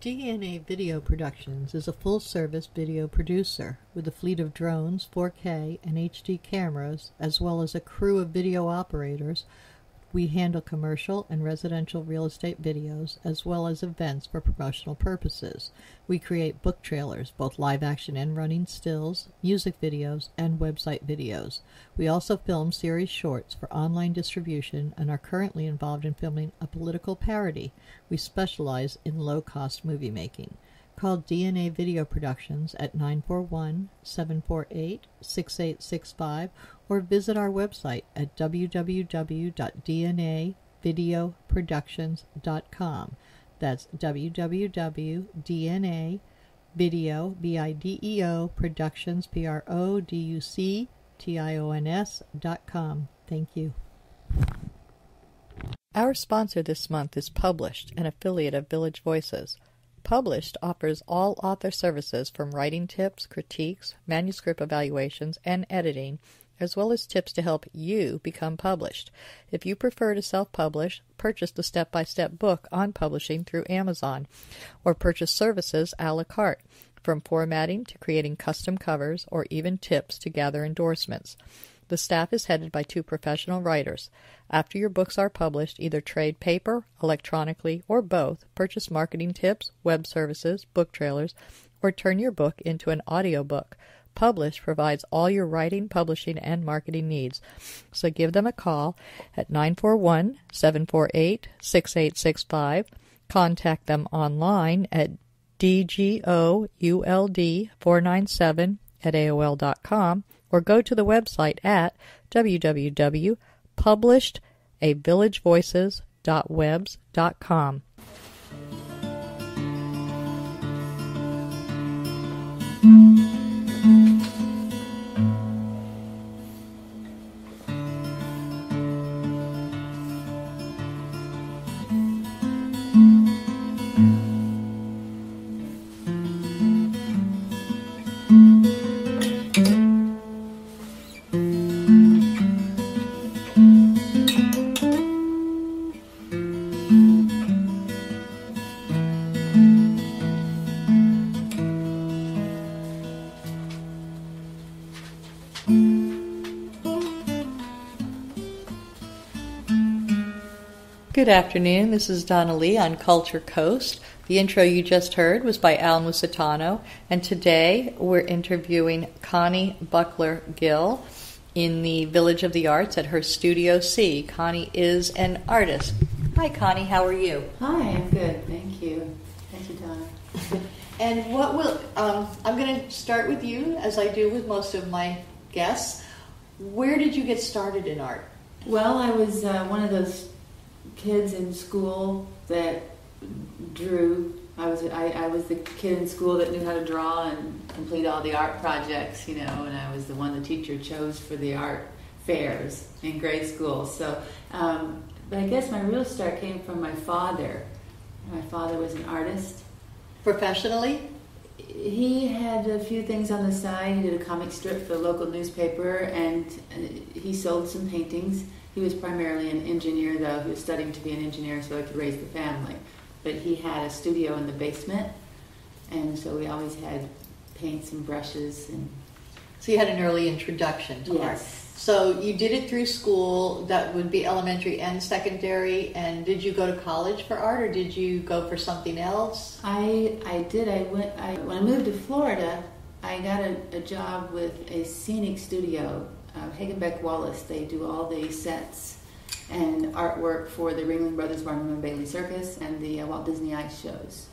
DNA Video Productions is a full service video producer with a fleet of drones, 4K, and HD cameras, as well as a crew of video operators. We handle commercial and residential real estate videos as well as events for promotional purposes. We create book trailers, both live action and running stills, music videos, and website videos. We also film series shorts for online distribution and are currently involved in filming a political parody. We specialize in low cost movie making. Call DNA Video Productions at 941 748 6865 or visit our website at www.dnavideoproductions.com. That's www.dnavideo, B-I-D-E-O, productions, P-R-O-D-U-C-T-I-O-N-S dot com. Thank you. Our sponsor this month is Published, an affiliate of Village Voices. Published offers all author services from writing tips, critiques, manuscript evaluations, and editing, as well as tips to help you become published. If you prefer to self publish, purchase the step by step book on publishing through Amazon, or purchase services a la carte, from formatting to creating custom covers, or even tips to gather endorsements. The staff is headed by two professional writers. After your books are published, either trade paper, electronically, or both, purchase marketing tips, web services, book trailers, or turn your book into an audiobook. Publish provides all your writing, publishing, and marketing needs. So give them a call at 941 748 6865. Contact them online at dgould497 at AOL.com or go to the website at www.publishedavillagevoices.webs.com. Good afternoon. This is Donna Lee on Culture Coast. The intro you just heard was by Al Musitano, and today we're interviewing Connie Buckler Gill in the Village of the Arts at her Studio C. Connie is an artist. Hi, Connie. How are you? Hi, I'm good. Thank you. Thank you, Donna. And what will um, I'm going to start with you, as I do with most of my guests. Where did you get started in art? Well, I was uh, one of those kids in school that drew. I was I, I was the kid in school that knew how to draw and complete all the art projects, you know, and I was the one the teacher chose for the art fairs in grade school. So, um, but I guess my real start came from my father. My father was an artist. Professionally? He had a few things on the side. He did a comic strip for the local newspaper, and uh, he sold some paintings. He was primarily an engineer, though. He was studying to be an engineer so he could raise the family. But he had a studio in the basement, and so we always had paints and brushes and. So you had an early introduction to art. So you did it through school. That would be elementary and secondary. And did you go to college for art, or did you go for something else? I I did. I went. I when I moved to Florida, I got a, a job with a scenic studio, uh, Hagenbeck Wallace. They do all the sets and artwork for the Ringling Brothers Barnum and Bailey Circus and the uh, Walt Disney Ice shows.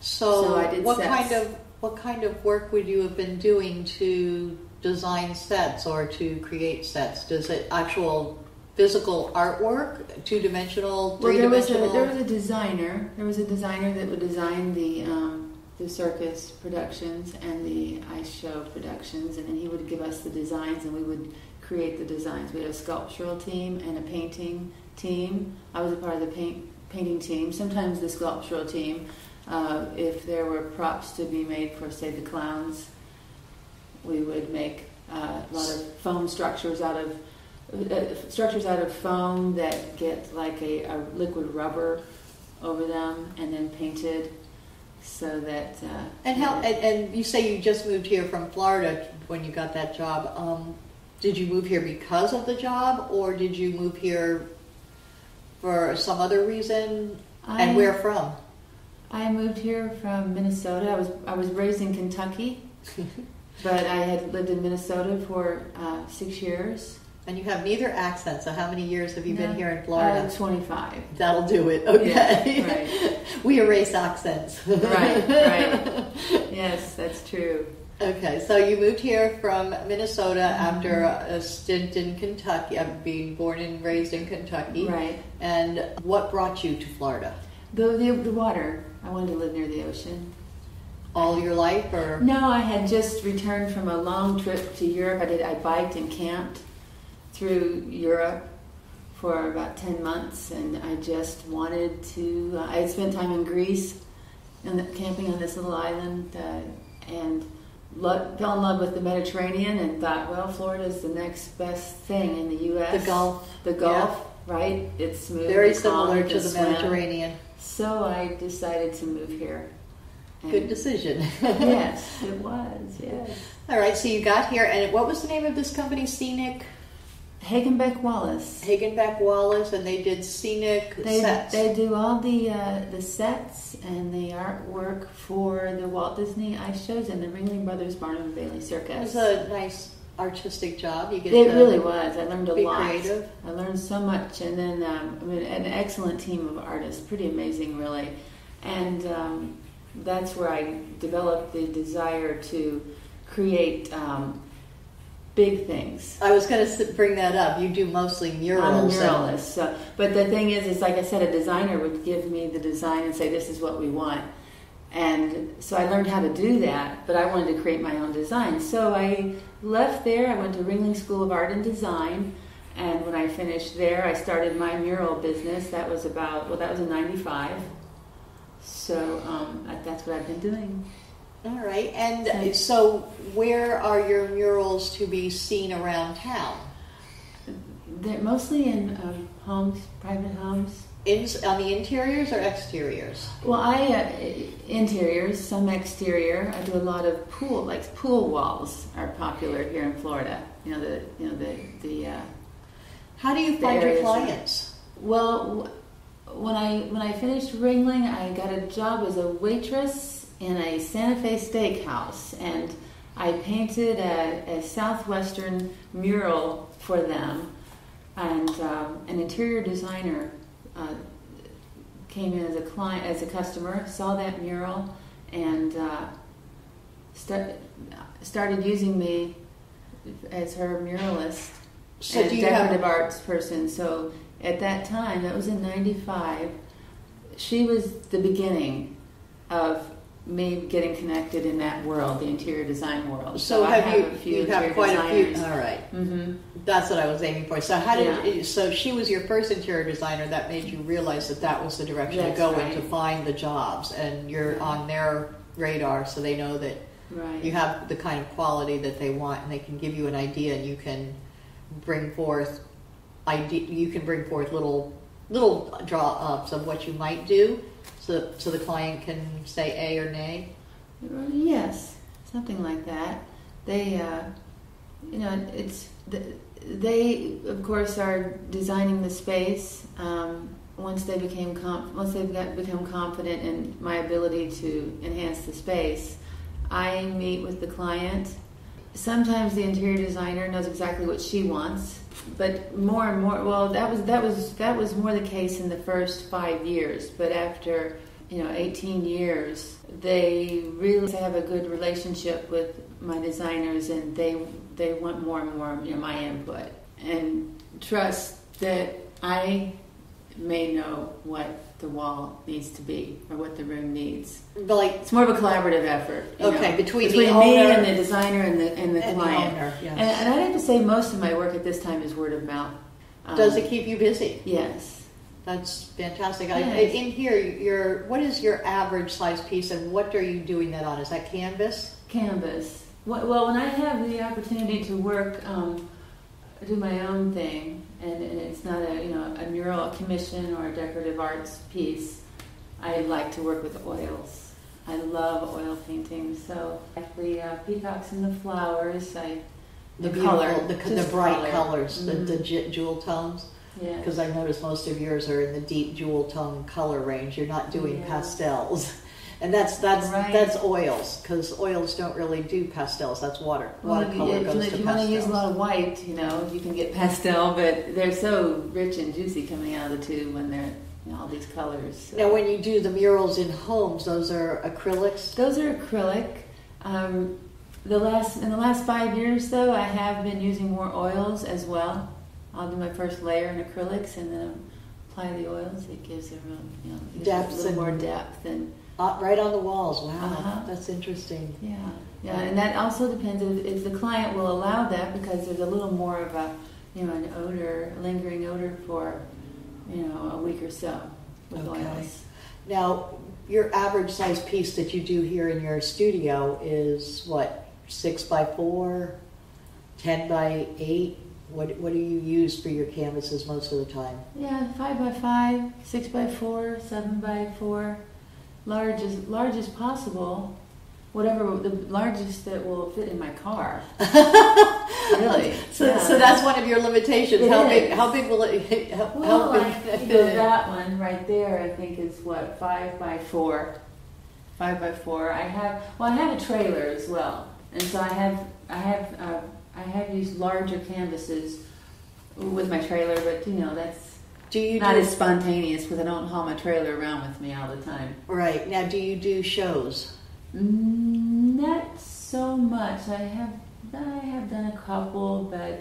So, So I did what sets. kind of what kind of work would you have been doing to design sets or to create sets? Does it actual physical artwork, two dimensional, Well, three there was a dimensional? there was a designer. There was a designer that would design the um, the circus productions and the ice show productions, and then he would give us the designs, and we would create the designs. We had a sculptural team and a painting team. I was a part of the paint painting team. Sometimes the sculptural team, uh, if there were props to be made for, say, the clowns, we would make uh, a lot of foam structures out of uh, structures out of foam that get like a, a liquid rubber over them and then painted. so that. Uh, And how? And, and you say you just moved here from Florida when you got that job. Um, did you move here because of the job, or did you move here for some other reason? I, and where from? I moved here from Minnesota. I was I was raised in Kentucky, but I had lived in Minnesota for uh, six years. And you have neither accent. So how many years have you been here in Florida? Uh, Twenty-five. That'll do it. Okay. Yeah, right. we erase accents. Right, right. Yes, that's true. Okay, so you moved here from Minnesota Mm-hmm. after a stint in Kentucky, being born and raised in Kentucky. Right. And what brought you to Florida? The, the the water. I wanted to live near the ocean. All your life, or No, I had just returned from a long trip to Europe. I did. I biked and camped through Europe for about ten months, and I just wanted to. Uh, I had spent time in Greece, and camping on this little island, uh, and lo- fell in love with the Mediterranean, and thought, well, Florida is the next best thing in the U.S. the Gulf? The Gulf, right? It's smooth. Very similar to the swim. Mediterranean. So I decided to move here. Good decision. yes, it was. Yes. All right, so you got here, and what was the name of this company? Scenic Hagenbeck Wallace. Hagenbeck Wallace, and they did scenic They, sets. they do all the uh, the sets and the artwork for the Walt Disney ice shows and the Ringling Brothers Barnum and Bailey Circus. it was a nice artistic job. You get It to really was. I learned a lot. creative. I learned so much, and then um, I mean, an excellent team of artists. Pretty amazing, really. And um, that's where I developed the desire to create um, big things. I was going to bring that up. You do mostly murals. I'm a muralist. So, but the thing is, is like I said, a designer would give me the design and say, "This is what we want." And so I learned how to do that, but I wanted to create my own design. So I left there. I went to Ringling School of Art and Design, and when I finished there, I started my mural business. That was about well, that was in '95. So um, that- that's what I've been doing. All right, and Okay. so where are your murals to be seen around town? They're mostly in um, homes, private homes. In, on the interiors or exteriors? Well, I uh, interiors, some exterior. I do a lot of pool, like pool walls are popular here in Florida. You know the, you know the the. Uh, How do you find your clients? well, when I when I finished Ringling, I got a job as a waitress in a Santa Fe steakhouse, and I painted a, a southwestern mural for them, and um, an interior designer uh, came in as a client, as a customer, saw that mural, and uh, start, started using me as her muralist So and decorative arts person. So at that time, that was in '95. She was the beginning of me getting connected in that world, the interior design world. so I have you a few you have quite a few designers. all right. hmm That's what I was aiming for. So how did Yeah. so she was your first interior designer that made you realize that that was the direction That's to go in to find the jobs and you're on their radar so they know that Right. you have the kind of quality that they want and they can give you an idea and you can bring forth idea you can bring forth little little draw ups of what you might do so so the client can say a or nay Yes, something like that. They, uh, you know, it's th- they of course are designing the space. Um, once they became once they've got become confident in my ability to enhance the space, I meet with the client. Sometimes the interior designer knows exactly what she wants, but more and more. Well, that was that was that was more the case in the first five years. But after you know 18 years, they really have a good relationship with my designers, and they they want more and more you know, my input and trust that I may know what the wall needs to be or what the room needs. but like It's more of a collaborative effort. Okay, know, between the me owner and the designer and the and the and the client. owner yes. And, and I'd have to say most of my work at this time is word of mouth. Um, does it keep you busy Yes. That's fantastic. I, in here, your what is your average size piece, and what are you doing that on? Is that canvas? Canvas. Well, well, when I have the opportunity to work, um, do my own thing, and, and it's not a you know a mural, commission, or a decorative arts piece, I like to work with oils. I love oil paintings. So like the uh, peacocks and the flowers, I The, The color, the, the bright color. colors, the, the Mhm. jewel tones. yeah. Because I notice most of yours are in the deep jewel tone color range. You're not doing Yeah. pastels, and that's that's Right. that's oils because oils don't really do pastels. That's water. Well, if, Watercolor if, goes if to you want to use a lot of white, you know, you can get pastel, but they're so rich and juicy coming out of the tube when they're you know, all these colors. So. Now, when you do the murals in homes, those are acrylics. Those are acrylic. Um, the last in the last five years, though, I have been using more oils as well. I'll do my first layer in acrylics and then apply the oils. It gives it you know, Depth a little and- more depth and Uh, right on the walls. Wow, Uh-huh. that's interesting. yeah, yeah. And that also depends if, if the client will allow that because there's a little more of a you know an odor, lingering odor for you know a week or so with Okay. oils. Now, your average size piece that you do here in your studio is what six by four, ten by eight. What what do you use for your canvases most of the time? Yeah, five by five, six by four, seven by four, large as large as possible. Whatever the largest that will fit in my car. really. So, yeah. so that's one of your limitations. It how big? How big will it? How, well, how big? you know, that one right there. I think is what five by four. Five by four. I have well, I have a trailer as well, and so I have I have uh, I have used larger canvases with my trailer, but you know that's do you not do as spontaneous because I don't haul my trailer around with me all the time. right now? Do you do shows? Mm, Not so much. I have I have done a couple, but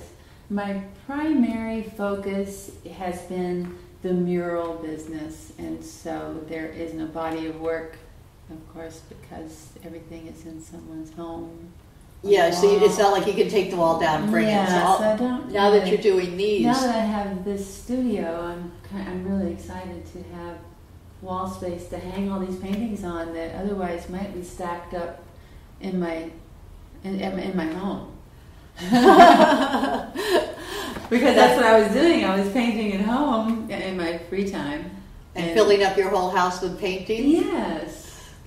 my primary focus has been the mural business, and so there isn't a body of work, of course, because everything is in someone's home. Yeah. So you, it's not like you can take the wall down and bring yeah, it. So so I don't. now that you're doing these, Now that I have this studio, I'm I'm really excited to have wall space to hang all these paintings on that otherwise might be stacked up in my in, in in my home. because that's what I was doing. I was painting at home in my free time and filling up your whole house with paintings? Yes.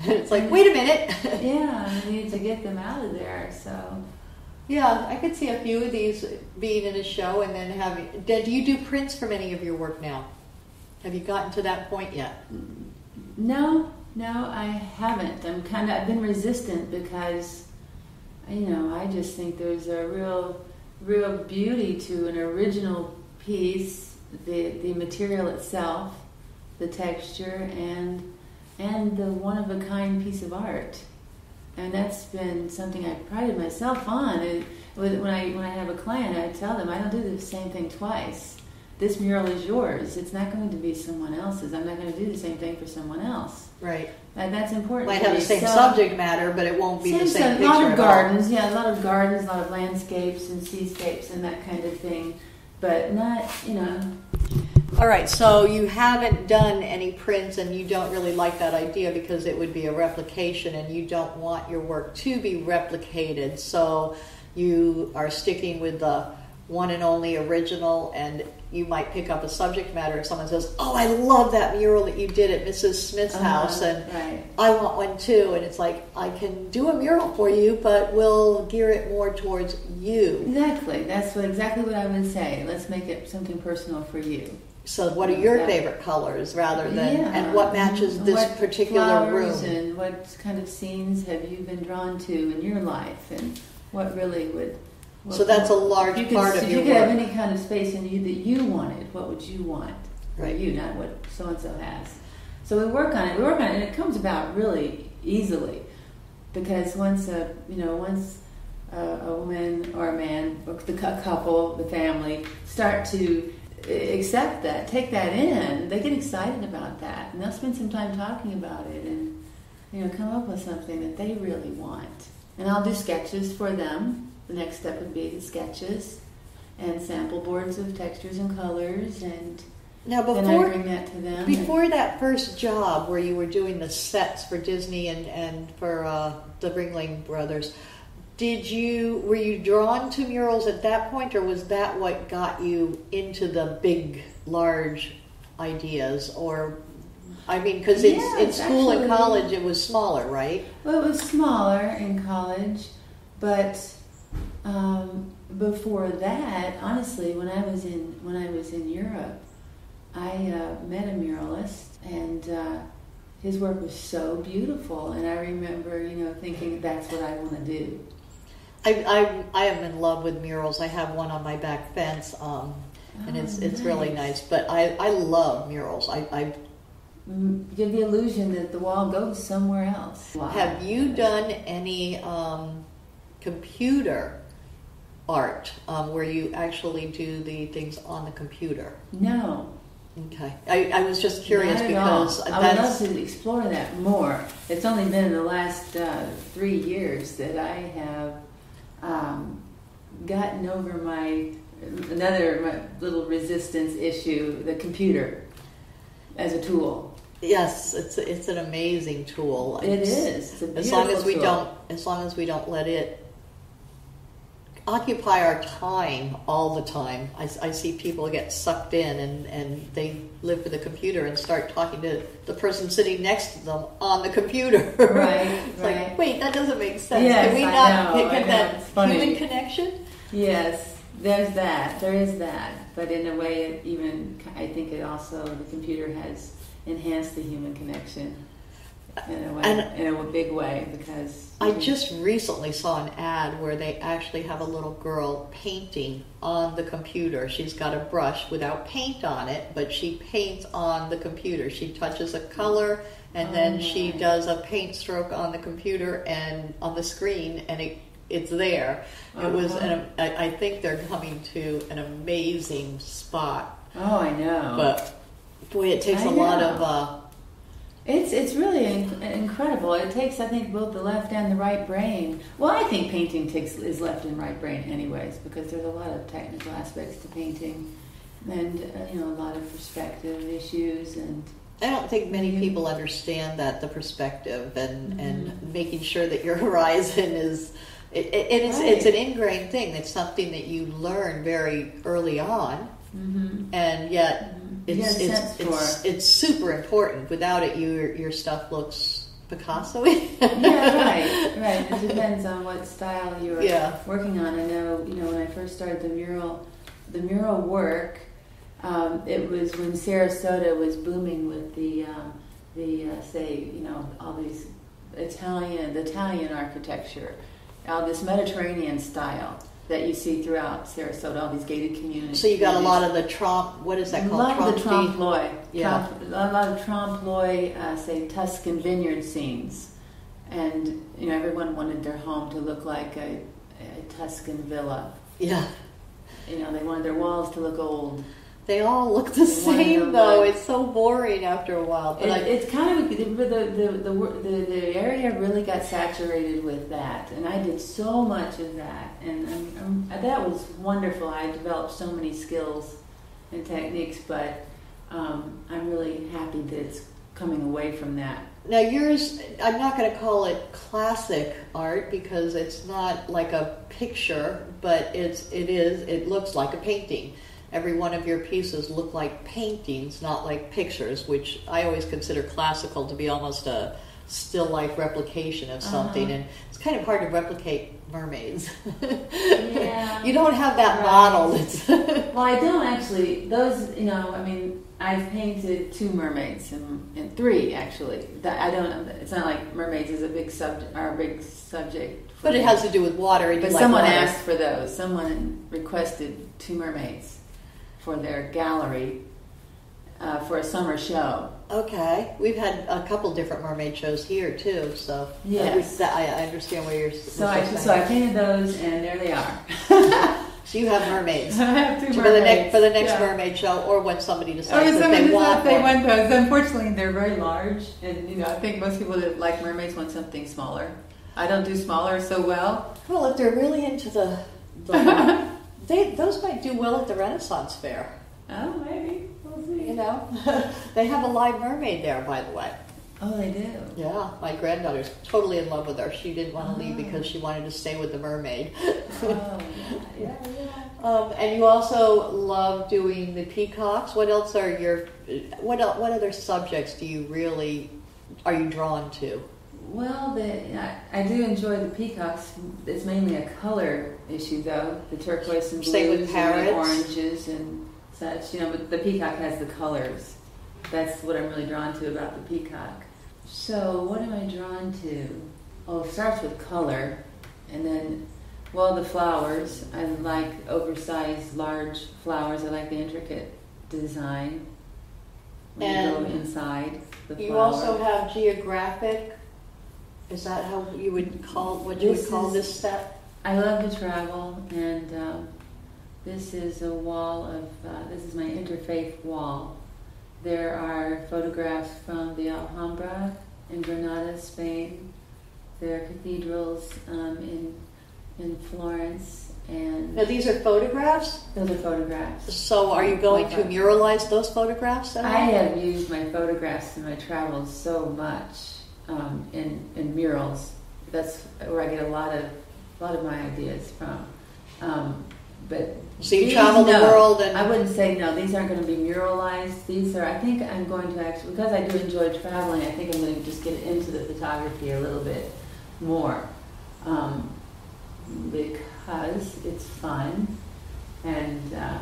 And it's like, wait a minute. Yeah, I need to get them out of there. So yeah, I could see a few of these being in a show and then having. Do do you do prints from any of your work now? Have you gotten to that point yet? No, no, I haven't. I'm kind of I've been resistant because you know I just think there's a real, real beauty to an original piece, the the material itself, the texture, and and the one of a kind piece of art. And that's been something I prided myself on. It, when I when I have a client, I tell them I don't do the same thing twice. This mural is yours. It's not going to be someone else's. I'm not going to do the same thing for someone else. Right. And that's important. Might to have me. the same So- subject matter, but it won't be the same picture. A lot of all. gardens, yeah, a lot of gardens, a lot of landscapes and seascapes and that kind of thing, but not, you know. All right, so you haven't done any prints and you don't really like that idea because it would be a replication and you don't want your work to be replicated. So you are sticking with the one and only original and you might pick up a subject matter if someone says, "Oh, I love that mural that you did at Mrs. Smith's house Uh, and right. I want one too." And it's like, "I can do a mural for you, but we'll gear it more towards you." Exactly. That's what exactly what I would say. Let's make it something personal for you. So, what are your favorite colors rather than Yeah. and what matches this what particular room? And what kind of scenes have you been drawn to in your life, and what really would. What, So that's a large if you could, part of if your you could have any kind of space in you that you wanted, what would you want for Right. you, not what so and so has. So we work on it. We work on it, and it comes about really easily because once a you know once a, a woman or a man, or the couple, the family start to accept that, take that in, they get excited about that, and they'll spend some time talking about it, and you know, come up with something that they really want. And I'll do sketches for them. The next step would be the sketches and sample boards of textures and colors, and Now, before bring that to them. before that first job where you were doing the sets for Disney and and for uh, the Ringling Brothers, did you were you drawn to murals at that point, or was that what got you into the big, large ideas, or I mean, because it's Yeah, in school and college it was smaller, right? Well, it was smaller in college, but um, before that, honestly, when I was in when I was in Europe, I uh, met a muralist, and uh, his work was so beautiful, and I remember, you know, thinking that's what I want to do. I, I I am in love with murals. I have one on my back fence, um, and it's Oh, it's really nice. But I, I love murals. I, I Mm, Give the illusion that the wall goes somewhere else. Wow. have you done any um, computer art um, where you actually do the things on the computer? No. Okay, I, I was just curious all. because I would love to explore that more. It's only been in the last uh, three years that I have um, gotten over my another my little resistance issue, the computer as a tool. yes, it's it's an amazing tool. It It's- is. It's a as long as we tool. don't as long as we don't let it occupy our time all the time i, I see people get sucked in and, and they live for the computer and start talking to the person sitting next to them on the computer Right, it's right. like wait that doesn't make sense Yes, can we not know, get know, that human connection Yes, there's that. There is that. But in a way, it even I think it also the computer has enhanced the human connection in a way, And- in a big way because I just recently saw an ad where they actually have a little girl painting on the computer. She's got a brush without paint on it, but she paints on the computer. She touches a color and then Oh, she does a paint stroke on the computer and on the screen and it it's there. It was Uh-huh. an, I I think they're coming to an amazing spot. oh, I know. But boy, it takes I a lot of uh It's it's really in- incredible. It takes, I think, both the left and the right brain. Well, I think painting takes is left and right brain, anyways, because there's a lot of technical aspects to painting, and uh, you know, a lot of perspective issues, and I don't think many people understand that the perspective and Mhm. and making sure that your horizon is it, it, it is Right. it's an ingrained thing. It's something that you learn very early on, mm-hmm. and yet it's it's, it's, it's super important. Without it, your your stuff looks Picasso. Y Yeah, right, right. It depends on what style you're Yeah. working on. I know, you know, when I first started the mural, the mural work, um, it was when Sarasota was booming with the, um, the uh, say, you know, all these Italian, the Italian architecture, all this Mediterranean style that you see throughout Sarasota, all these gated communities. so you got a lot of the trompe. What is that a called? lot of the Trompe trompe l'oeil. Yeah. Trompe- a lot of trompe l'oeil, uh, say Tuscan vineyard scenes, and you know everyone wanted their home to look like a, a Tuscan villa. Yeah, You know they wanted their walls to look old. They all look the same though. It's so boring after a while. But It, I, it's kind of the the, the the area really got saturated with that, and I did so much of that, and um, um, that was wonderful. I developed so many skills and techniques, but um, I'm really happy that it's coming away from that. Now yours, I'm not going to call it classic art because it's not like a picture, but it's it is it looks like a painting. Every one of your pieces look like paintings, not like pictures, which I always consider classical to be almost a still life replication of something, Uh-huh. and it's kind of hard to replicate mermaids. Yeah. you don't have that Right. model. That's Well, I don't actually. Those, you know, I mean, I've painted two mermaids and, and three actually. That I don't. It's not like mermaids is a big subject, or a big subject. but it me. has to do with water, But like someone water. asked for those. Someone requested two mermaids for their gallery uh, for a summer show. Okay, we've had a couple different mermaid shows here too, so Yes. I, I understand where you're. So I so I painted those, and there they are. So you have mermaids I have two for the next for the next Yeah. mermaid show, or when somebody Or decides that someone they decides want they want those. Unfortunately, they're very large, and you know, I think most people that like mermaids want something smaller. I don't do smaller so well. Well, if they're really into the, the they those might do well at the Renaissance Fair. Oh, maybe we'll see. You know, they have a live mermaid there, by the way. Oh, they do. Yeah, my granddaughter's totally in love with her. She didn't want to leave Oh. because she wanted to stay with the mermaid. Oh, yeah, yeah, yeah. Um, and you also love doing the peacocks. What else are your what what other subjects do you really are you drawn to? Well, the, I, I do enjoy the peacocks. It's mainly a color issue, though. The turquoise and blues and the oranges and such. You know, but the peacock has the colors. That's what I'm really drawn to about the peacock. So, what am I drawn to? Oh, it starts with color, and then, well, the flowers. I like oversized, large flowers. I like the intricate design. When you go inside the You also have geographic. Is that how you would call what you This would call is- this step? I love to travel, and um, this is a wall of, uh, this is my interfaith wall. There are photographs from the Alhambra in Granada, Spain. There are cathedrals um, in, in Florence, and Now these are photographs. those are photographs. So are you going to muralize those photographs? Then? I have used my photographs in my travels so much um, in, in murals. That's where I get a lot of a lot of my ideas from. Um, but So you these, travel the no. world and I wouldn't say no. These aren't going to be muralized. These are. I think I'm going to actually because I do enjoy traveling. I think I'm going to just get into the photography a little bit more um, because it's fun and uh,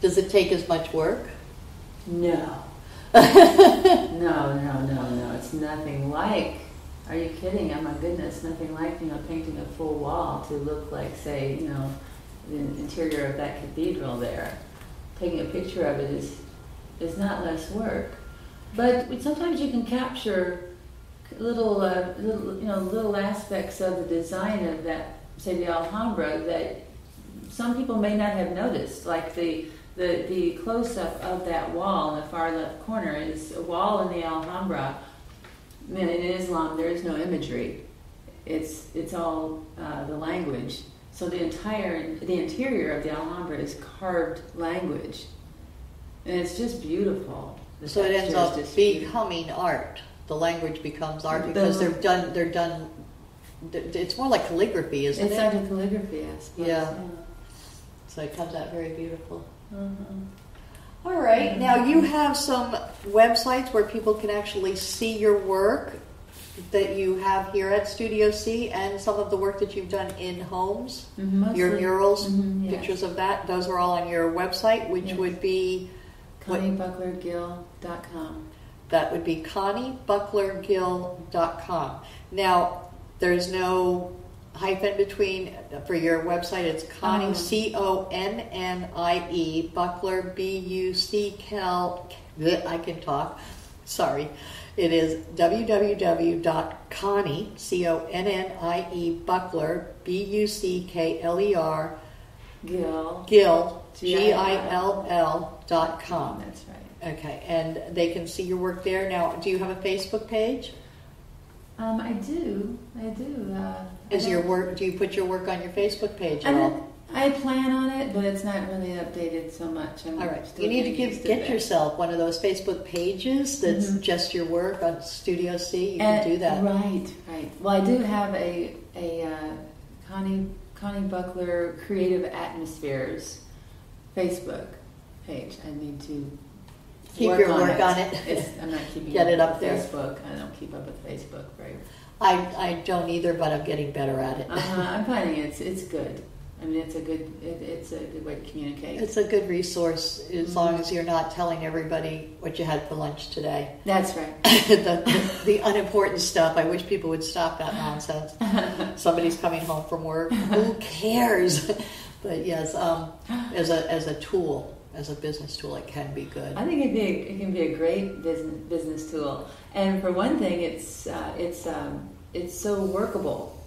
does it take as much work? no. no, no, no, no. It's nothing like. Are you kidding? Oh my goodness, nothing like you know painting a full wall to look like, say, you know, the interior of that cathedral there. Taking a picture of it is is not less work, but sometimes you can capture little, uh, little, you know, little aspects of the design of that, say, the Alhambra that some people may not have noticed, like the the, the close up of that wall in the far left corner is a wall in the Alhambra. And in Islam, there is no imagery. It's it's all uh, the language. So the entire the interior of the Alhambra is carved language, and it's just beautiful. The So it ends up beautiful. becoming art. The language becomes art The- because they're done. They're done. It's more like calligraphy, isn't It's it? It's like a calligraphy, I suppose. Yeah. So it comes out very beautiful. Mhm. All right. Now you have some websites where people can actually see your work that you have here at Studio C and some of the work that you've done in homes. Mhm, Your murals, Mhm, yes. pictures of that. Those are all on your website, which Yes. would be ConnieBucklerGill.com. that would be conniebucklergill.com. Now, there's no hyphen between for your website. It's Connie Oh. C O N N I E Buckler B U C Kel. I can talk. Sorry. It is www.connie C O N N I E Buckler B U C K L E R Gill. Gill G. I L L dot com. That's right. Okay, and they can see your work there. Now, do you have a Facebook page? Um, I do. I do. Uh, Is I your work? Do you put your work on your Facebook page I, at all? I plan on it, but it's not really updated so much. I'm All right, you need to give get yourself one of those Facebook pages that's Mhm. just your work on Studio C. You And- can do that. Right, right. Well, I do have a a uh, Connie Connie Buckler Creative Atmospheres Facebook page. I need to Keep work your on work it. on it. It's, I'm not keeping Get it up there. Facebook. I don't keep up with Facebook very. I I don't either, but I'm getting better at it. Uh-huh. I'm finding it's it's good. I mean, it's a good it, it's a good way to communicate. It's a good resource as Mhm. long as you're not telling everybody what you had for lunch today. That's right. the, the unimportant stuff. I wish people would stop that nonsense. Somebody's coming home from work. Who cares? But yes, um, as a as a tool, as a business tool, it can be good. I think it'd be it can be a great business business tool, and for one thing, it's uh, it's um, it's so workable.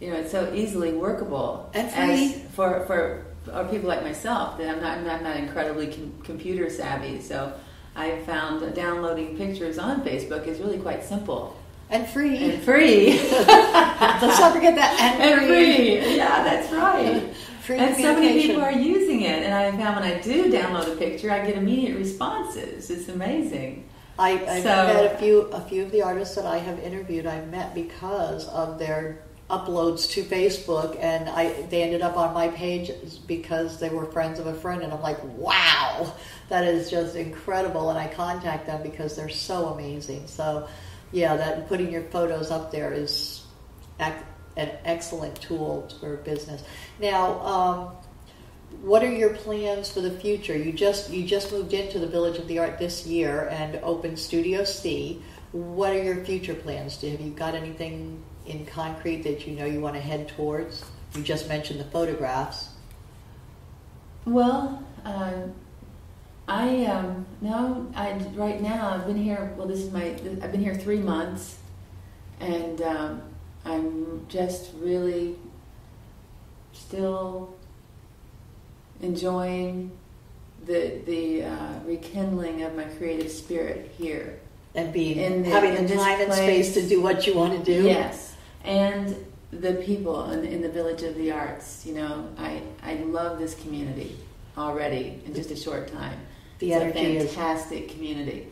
You know, it's so easily workable And free. for for or people like myself that I'm not I'm not, incredibly com- computer savvy. So I found downloading pictures on Facebook is really quite simple And free. and free. Let's not forget that. And, and free. Yeah, that's right. Free and so many people are using it, and I found when I do download a picture, I get immediate responses. It's amazing. I, I've So- met a few a few of the artists that I have interviewed. I've met because of their uploads to Facebook, and I they ended up on my page because they were friends of a friend, and I'm like, wow, that is just incredible, and I contact them because they're so amazing. So, yeah, that putting your photos up there is an excellent tool for business. Now. Um, what are your plans for the future? You just you just moved into the Village of the Art this year and opened Studio C. What are your future plans? Do, have you got anything in concrete that you know you want to head towards? You just mentioned the photographs. Well, uh, I um, no, I right now I've been here. Well, this is my I've been here three months, and um, I'm just really still enjoying the the uh, rekindling of my creative spirit here and being In the- having in the time and space to do what you want to do. Yes, and the people in, in the Village of the Arts. You know, I I love this community already in just a short time. The it's energy a is fantastic community.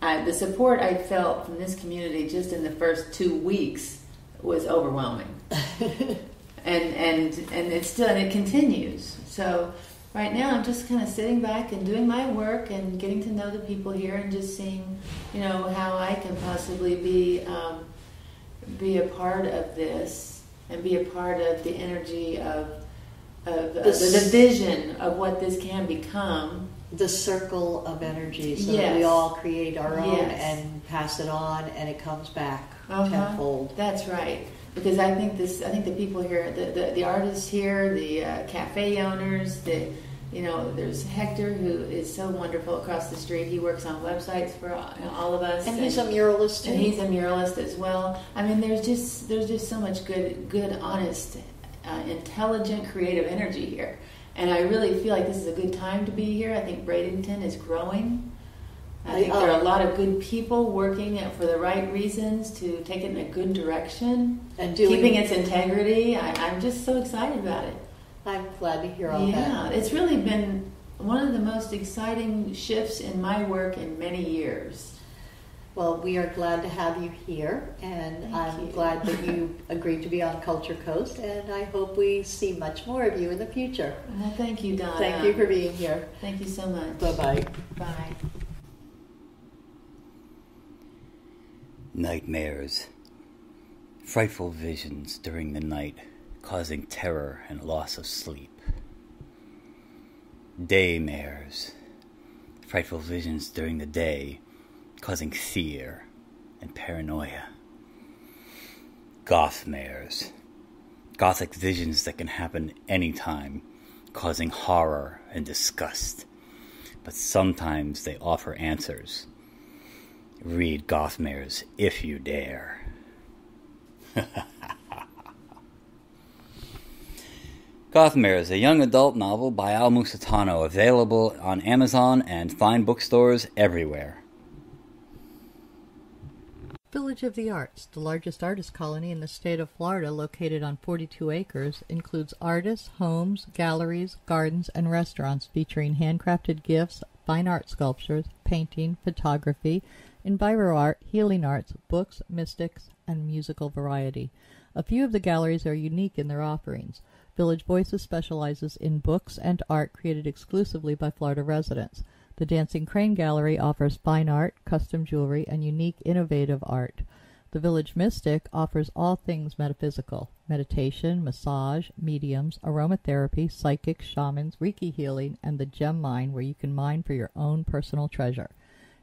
Uh, the support I felt from this community just in the first two weeks was overwhelming, and and and it's still and it continues. So right now I'm just kind of sitting back and doing my work and getting to know the people here and just seeing, you know, how I can possibly be um, be a part of this and be a part of the energy of of uh, the, the vision of what this can become. the circle of energy, so that we all create our own Yes. and pass it on, and it comes back Uh-huh. tenfold. That's right. Because I think this, I think the people here, the, the, the artists here, the uh, cafe owners, the, you know, there's Hector who is so wonderful across the street. He works on websites for all, all of us, And he's a muralist too. and he's a muralist as well. I mean, there's just there's just so much good, good, honest, uh, intelligent, creative energy here, and I really feel like this is a good time to be here. I think Bradenton is growing. I think there are a lot of oh. good people working it for the right reasons to take it in a good direction, and doing. keeping its integrity. I, I'm just so excited about it. I'm glad to hear all that. Yeah, it's really been one of the most exciting shifts in my work in many years. Well, we are glad to have you here, and Thank I'm you. glad that you agreed to be on Culture Coast, and I hope we see much more of you in the future. Well, thank you, Donna. Thank you for being here. Thank you so much. Bye bye bye. Nightmares. Frightful visions during the night, causing terror and loss of sleep. Daymares. Frightful visions during the day, causing fear and paranoia. Gothmares. Gothic visions that can happen anytime, causing horror and disgust. But sometimes they offer answers. Read Gothmares if you dare. Gothmares, a young adult novel by Al Musitano, available on Amazon and fine bookstores everywhere. Village of the Arts, the largest artist colony in the state of Florida, located on 42 acres, includes artists, homes, galleries, gardens, and restaurants featuring handcrafted gifts, fine art sculptures, painting, photography, enviro art, healing arts, books, mystics, and musical variety. A few of the galleries are unique in their offerings. Village Voices specializes in books and art created exclusively by Florida residents. The Dancing Crane Gallery offers fine art, custom jewelry, and unique innovative art. The Village Mystic offers all things metaphysical meditation, massage, mediums, aromatherapy, psychics, shamans, Reiki healing, and the gem mine where you can mine for your own personal treasure.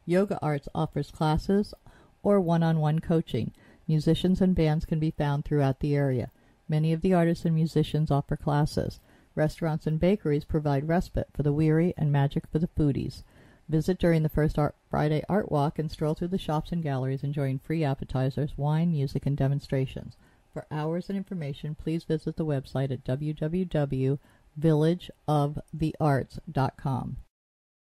Yoga Arts offers classes or one on one coaching. Musicians and bands can be found throughout the area. Many of the artists and musicians offer classes. Restaurants and bakeries provide respite for the weary and magic for the foodies. Visit during the first art Friday Art Walk and stroll through the shops and galleries enjoying free appetizers, wine, music, and demonstrations. For hours and information, please visit the website at www.villageofthearts.com.